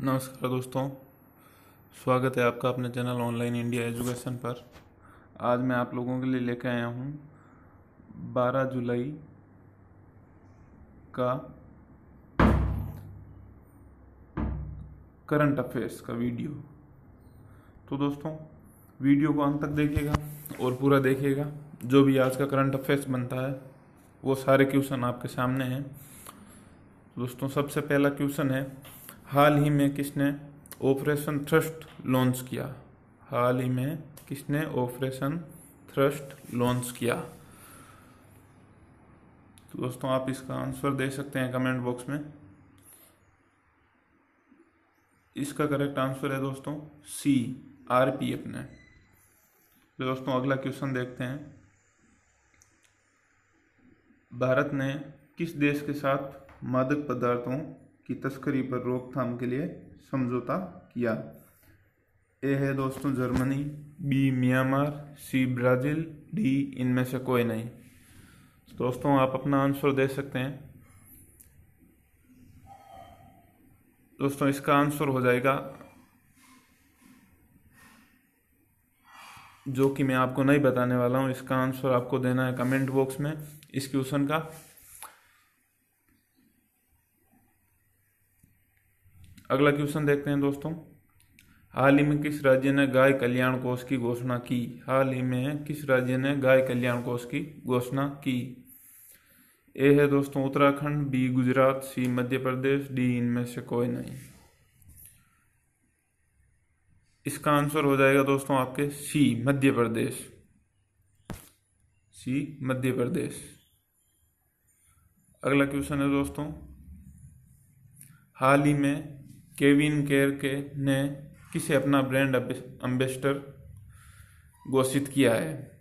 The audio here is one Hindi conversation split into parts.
नमस्कार दोस्तों, स्वागत है आपका अपने चैनल ऑनलाइन इंडिया एजुकेशन पर। आज मैं आप लोगों के लिए लेकर आया हूँ 12 जुलाई का करंट अफेयर्स का वीडियो तो दोस्तों वीडियो को अंत तक देखिएगा और पूरा देखिएगा। जो भी आज का करंट अफेयर्स बनता है, वो सारे क्वेश्चन आपके सामने हैं। दोस्तों, सबसे पहला क्वेश्चन है हाल ही में किसने ऑपरेशन थ्रस्ट लॉन्च किया? हाल ही में किसने ऑपरेशन थ्रस्ट लॉन्च किया? तो दोस्तों, आप इसका आंसर दे सकते हैं कमेंट बॉक्स में। इसका करेक्ट आंसर है दोस्तों, सी, आर पी एफ़ ने। तो दोस्तों, अगला क्वेश्चन देखते हैं। भारत ने किस देश के साथ मादक पदार्थों की तस्करी पर रोकथाम के लिए समझौता किया। ए है दोस्तों, Germany. B, Myanmar. C, Brazil. D, इनमें से कोई नहीं। दोस्तों, आप अपना आंसर दे सकते हैं। दोस्तों, इसका आंसर हो जाएगा, जो कि मैं आपको नहीं बताने वाला हूँ। इसका आंसर आपको देना है कमेंट बॉक्स में। इस क्वेश्चन का अगला क्वेश्चन देखते हैं दोस्तों। हाल ही में किस राज्य ने गाय कल्याण कोष की घोषणा की? हाल ही में किस राज्य ने गाय कल्याण कोष की घोषणा की? ए है दोस्तों Uttarakhand, B Gujarat, C Madhya Pradesh, D इनमें से कोई नहीं। इसका आंसर हो जाएगा दोस्तों आपके सी मध्य प्रदेश। सी मध्य प्रदेश। अगला क्वेश्चन है दोस्तों। हाल ही में केविन केयर के ने किसे अपना ब्रांड एम्बेसडर घोषित किया है?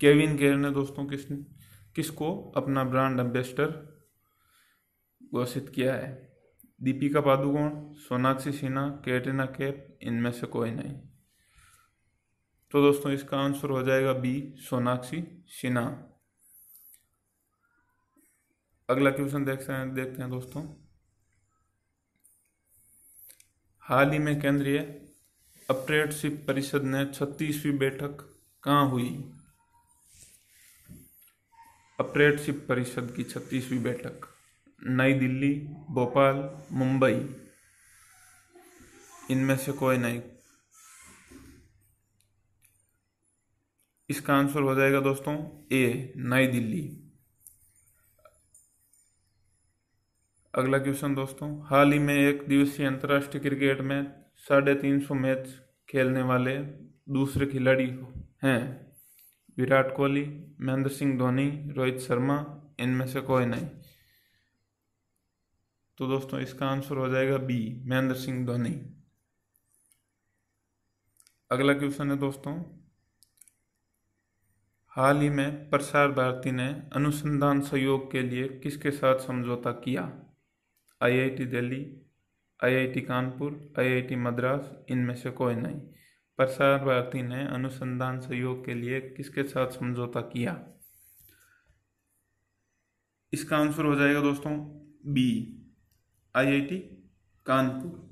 केविन केयर ने दोस्तों किस, किसको अपना ब्रांड एम्बेसडर घोषित किया है? दीपिका पादुकोण, सोनाक्षी सिन्हा, कैटरीना कैप इनमें से कोई नहीं। तो दोस्तों इसका आंसर हो जाएगा बी, सोनाक्षी सिन्हा। अगला क्वेश्चन देखते हैं देखते हैं दोस्तों। हाल ही में केंद्रीय अप्रेंटिसशिप परिषद ने छत्तीसवीं बैठक कहाँ हुई? अप्रेंटिसशिप परिषद की छत्तीसवीं बैठक, नई दिल्ली, भोपाल, मुंबई। इनमें से कोई नहीं। इसका आंसर हो जाएगा दोस्तों, ए, नई दिल्ली। अगला क्वेश्चन दोस्तों, हाल ही में एक दिवसीय अंतर्राष्ट्रीय क्रिकेट में साढ़े तीन सौ मैच खेलने वाले दूसरे खिलाड़ी हैं। विराट कोहली, महेंद्र सिंह धोनी, रोहित शर्मा, इनमें से कोई नहीं। तो दोस्तों, इसका आंसर हो जाएगा बी महेंद्र सिंह धोनी। अगला क्वेश्चन है दोस्तों, हाल ही में प्रसार भारती ने अनुसंधान सहयोग के लिए किसके साथ समझौता किया? IIT Delhi, IIT Kanpur, IIT Madras, इनमें से कोई नहीं। प्रसार भारती ने अनुसंधान सहयोग के लिए किसके साथ समझौता किया? इसका आंसर हो जाएगा दोस्तों, बी, आईआईटी कानपुर।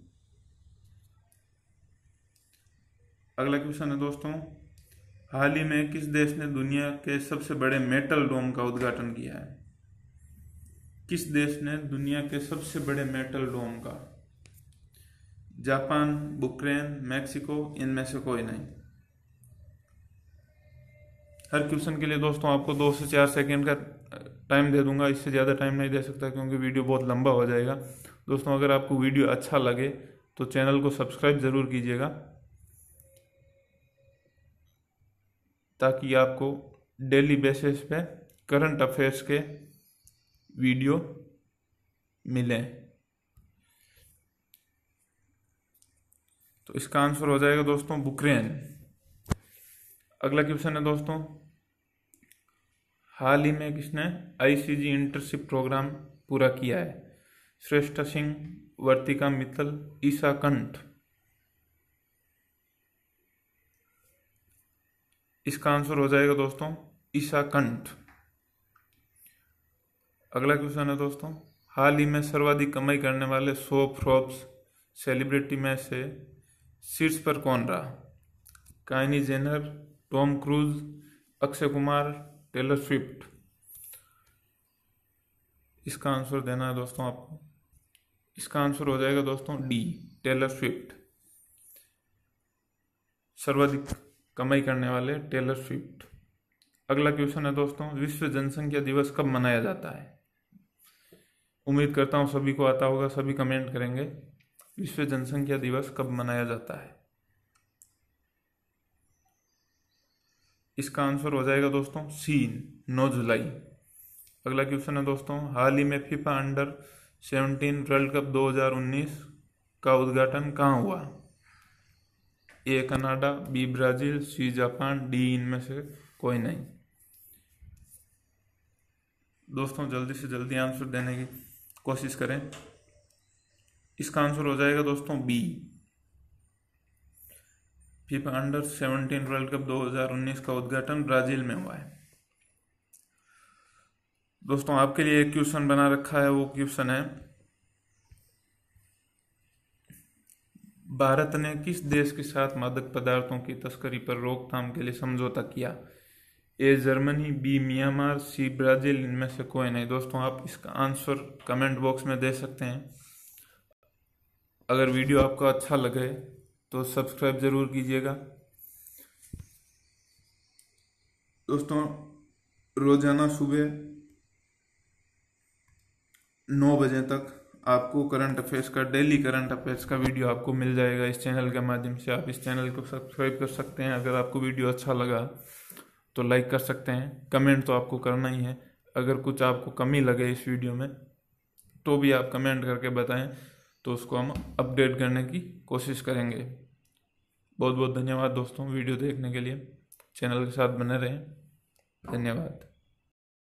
अगला क्वेश्चन है दोस्तों, हाल ही में किस देश ने दुनिया के सबसे बड़े मेटल डोम का उद्घाटन किया है? किस देश ने दुनिया के सबसे बड़े मेटल डोम का? जापान, बुक्रेन, मैक्सिको, इनमें से कोई नहीं। हर क्वेश्चन के लिए दोस्तों आपको दो से चार सेकेंड का टाइम दे दूँगा। इससे ज़्यादा टाइम नहीं दे सकता क्योंकि वीडियो बहुत लंबा हो जाएगा। दोस्तों, अगर आपको वीडियो अच्छा लगे तो चैनल को सब्सक्राइब ज़रूर कीजिएगा, ताकि आपको डेली बेसिस पे करंट अफेयर्स के वीडियो मिले। तो इसका आंसर हो जाएगा दोस्तों बुक्रेन। अगला क्वेश्चन है दोस्तों, हाल ही में किसने आईसीजी इंटर्नशिप प्रोग्राम पूरा किया है? श्रेष्ठ सिंह, वर्तिका मित्तल ईसा कंठ। इसका आंसर हो जाएगा दोस्तों ईसा कंठ। अगला क्वेश्चन है दोस्तों, हाल ही में सर्वाधिक कमाई करने वाले सौ फ्रॉप्स सेलिब्रिटी में से शीर्ष पर कौन रहा? Kylie Jenner, Tom Cruise, Akshay Kumar, Taylor Swift. इसका आंसर देना है दोस्तों आपको। इसका आंसर हो जाएगा दोस्तों डी, टेलर स्विफ्ट। सर्वाधिक कमाई करने वाले टेलर स्विफ्ट। अगला क्वेश्चन है दोस्तों, विश्व जनसंख्या दिवस कब मनाया जाता है? उम्मीद करता हूँ सभी को आता होगा, सभी कमेंट करेंगे। विश्व जनसंख्या दिवस कब मनाया जाता है? इसका आंसर हो जाएगा दोस्तों सी नौ जुलाई। अगला क्वेश्चन है दोस्तों, हाल ही में फीफा अंडर 17 वर्ल्ड कप 2019 का उद्घाटन कहाँ हुआ? A Canada B Brazil C Japan D इनमें से कोई नहीं। दोस्तों, जल्दी से जल्दी आंसर देने की कोशिश करें। इसका आंसर हो जाएगा दोस्तों B FIFA under 17 world cup 2019 का उद्घाटन ब्राज़ील में हुआ है। दोस्तों, आपके लिए एक क्वेश्चन बना रखा है, वो क्वेश्चन है, भारत ने किस देश के साथ मादक पदार्थों की तस्करी पर रोकथाम के लिए समझौता किया? A, Germany, B, Myanmar, C, Brazil, इनमें से कोई नहीं। दोस्तों, आप इसका आंसर कमेंट बॉक्स में दे सकते हैं। अगर वीडियो आपको अच्छा लगे तो सब्सक्राइब ज़रूर कीजिएगा। दोस्तों, रोज़ाना सुबह नौ बजे तक आपको करंट अफेयर्स का, डेली करंट अफेयर्स का वीडियो आपको मिल जाएगा। इस चैनल के माध्यम से आप इस चैनल को सब्सक्राइब कर सकते हैं। अगर आपको वीडियो अच्छा लगा तो लाइक कर सकते हैं। कमेंट तो आपको करना ही है। अगर कुछ आपको कमी लगे इस वीडियो में तो भी आप कमेंट करके बताएँ तो उसको हम अपडेट करने की कोशिश करेंगे। बहुत बहुत धन्यवाद दोस्तों वीडियो देखने के लिए। चैनल के साथ बने रहें। धन्यवाद।